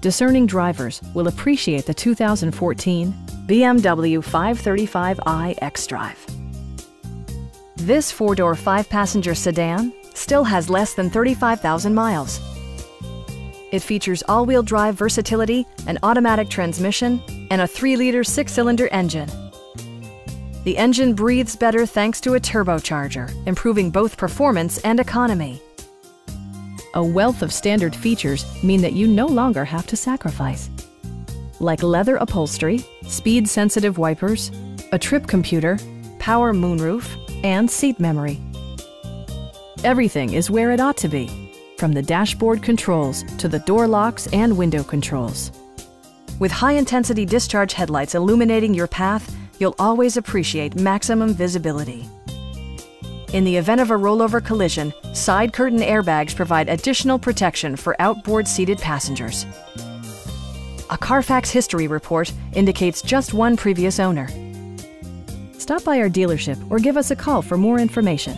discerning drivers will appreciate the 2014 BMW 535i xDrive. This four-door, five-passenger sedan still has less than 35,000 miles. It features all-wheel drive versatility, an automatic transmission, and a 3-liter six-cylinder engine. The engine breathes better thanks to a turbocharger, improving both performance and economy. A wealth of standard features mean that you no longer have to sacrifice. Like leather upholstery, speed-sensitive wipers, a trip computer, power moonroof, and seat memory. Everything is where it ought to be, from the dashboard controls to the door locks and window controls. With high-intensity discharge headlights illuminating your path, you'll always appreciate maximum visibility. In the event of a rollover collision, side curtain airbags provide additional protection for outboard seated passengers. A Carfax history report indicates just one previous owner. Stop by our dealership or give us a call for more information.